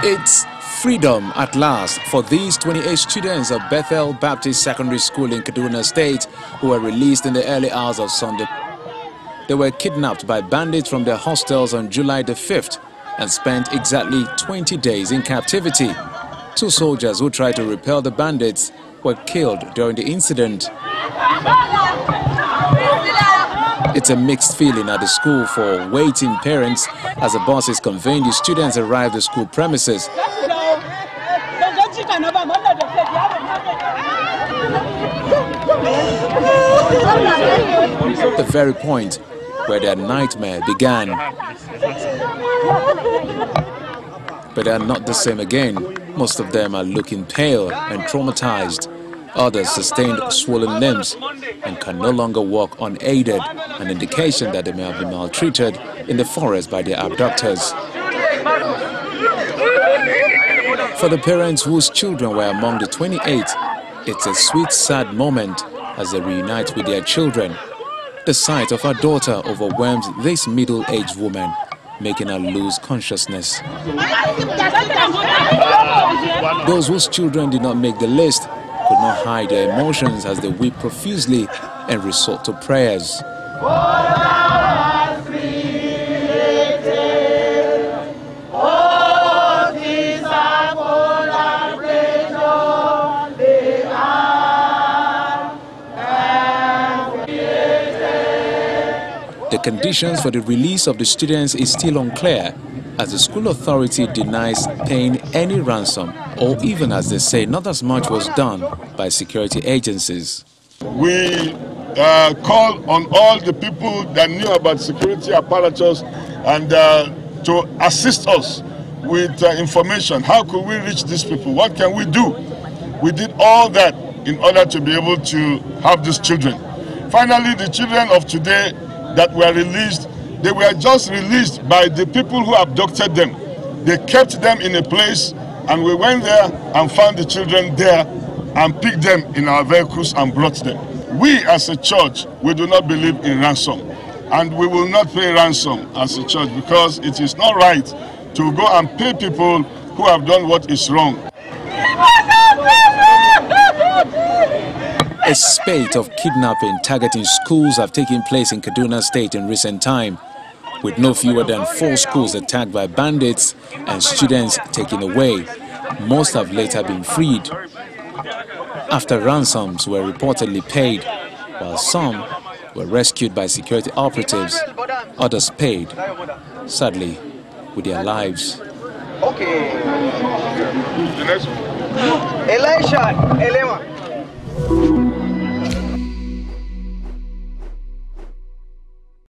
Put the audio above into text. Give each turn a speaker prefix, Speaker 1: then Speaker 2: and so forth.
Speaker 1: It's freedom at last for these 28 students of Bethel Baptist Secondary School in Kaduna State who were released in the early hours of Sunday. They were kidnapped by bandits from their hostels on July the 5th and spent exactly 20 days in captivity. Two soldiers who tried to repel the bandits were killed during the incident. It's a mixed feeling at the school for waiting parents as the buses conveying the students arrive the school premises. The very point where their nightmare began. But they are not the same again. Most of them are looking pale and traumatized. Others sustained swollen limbs and can no longer walk unaided, an indication that they may have been maltreated in the forest by their abductors. For the parents whose children were among the 28, it's a sweet, sad moment as they reunite with their children. The sight of her daughter overwhelms this middle-aged woman, making her lose consciousness. Those whose children did not make the list could not hide their emotions as they weep profusely and resort to prayers. The conditions for the release of the students is still unclear as the school authority denies paying any ransom or even as they say not as much was done by security agencies.
Speaker 2: We uh, call on all the people that knew about security apparatus and uh, to assist us with uh, information. How could we reach these people? What can we do? We did all that in order to be able to have these children. Finally, the children of today that were released, they were just released by the people who abducted them. They kept them in a place and we went there and found the children there and picked them in our vehicles and brought them. We as a church, we do not believe in ransom and we will not pay ransom as a church because it is not right to go and pay people who have done what is wrong.
Speaker 1: A spate of kidnapping targeting schools have taken place in Kaduna State in recent time, with no fewer than four schools attacked by bandits and students taken away. Most have later been freed. After ransoms were reportedly paid, while some were rescued by security operatives, others paid, sadly, with their lives.
Speaker 3: Okay. Elisha, Elema.